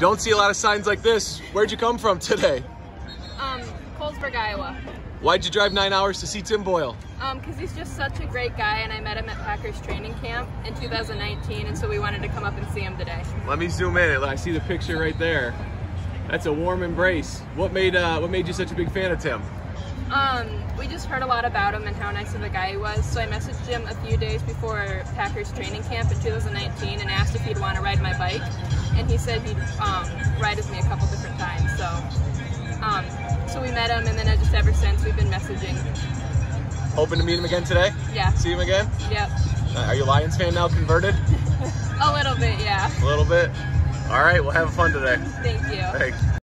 Don't see a lot of signs like this. Where'd you come from today? Um, Colesburg, Iowa. Why'd you drive nine hours to see Tim Boyle? Um, because he's just such a great guy, and I met him at Packers training camp in 2019, and so we wanted to come up and see him today. Let me zoom in. I see the picture right there. That's a warm embrace. What made uh, what made you such a big fan of Tim? Um, we just heard a lot about him and how nice of a guy he was, so I messaged him a few days before Packers training camp in 2019 and asked if he'd want to ride my bike, he said he'd um, ride with me a couple different times. So, um, so we met him, and then just ever since we've been messaging. Hoping to meet him again today. Yeah. See him again. Yep. Uh, are you Lions fan now? Converted? A little bit, yeah. A little bit. All right. Well, have fun today. Thank you. Thanks.